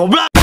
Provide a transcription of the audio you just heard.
goblok